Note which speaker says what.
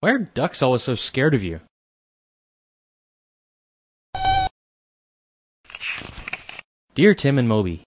Speaker 1: Why are ducks always so scared of you? Dear Tim and Moby,